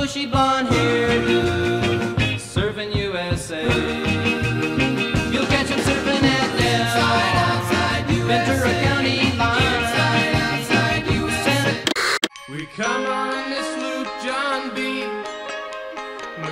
bushy, blonde hairdo, surfin' USA. You'll catch 'em surfing at Del, Ventura County line, Santa we come on the sloop, John B. My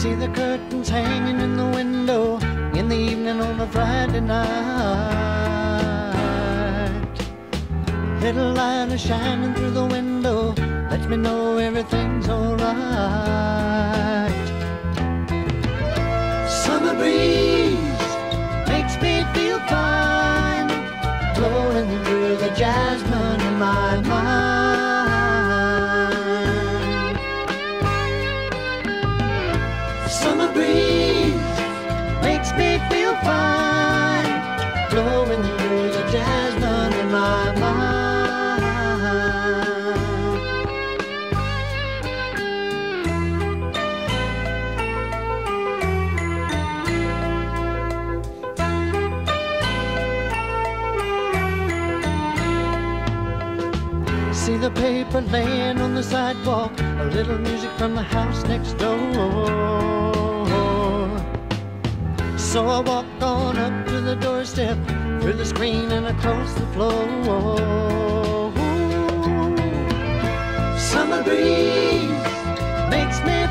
See the curtains hanging in the window in the evening on a Friday night. Little light is shining through the window, lets me know everything's alright. Summer breeze makes me feel fine, blowing through the jasmine in my mind. See the paper laying on the sidewalk, a little music from the house next door. So I walked on up to the doorstep, through the screen and across the floor. Summer breeze makes me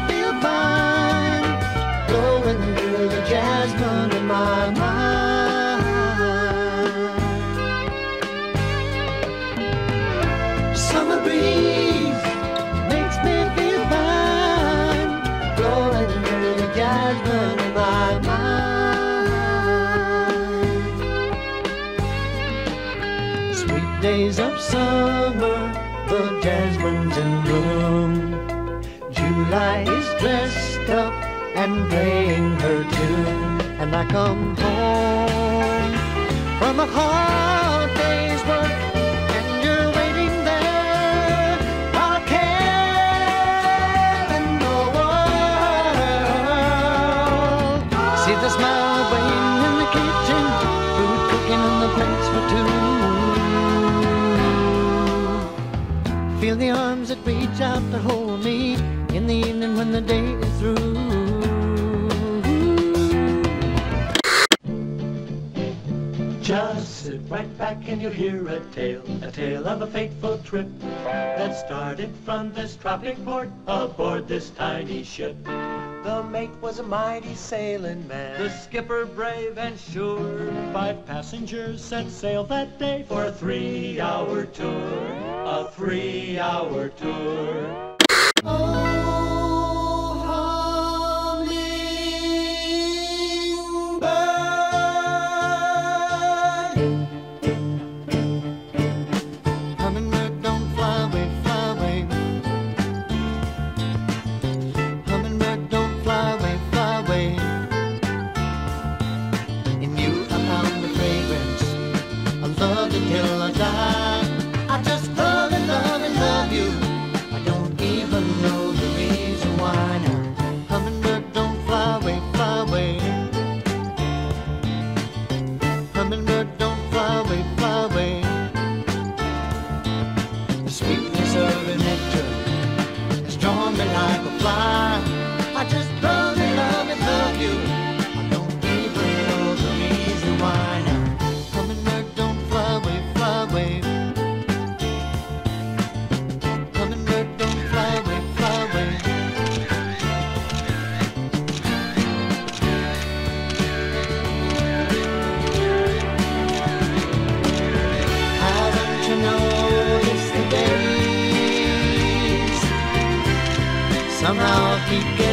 days of summer, the jasmine's in bloom. July is dressed up and playing her tune, and I come home from a hard the day is through. Just sit right back and you'll hear a tale, a tale of a fateful trip that started from this tropic port aboard this tiny ship. The mate was a mighty sailing man. The skipper brave and sure. Five passengers set sail that day For a three-hour tour, a three-hour tour. love and nectar, stormy like a somehow I keep getting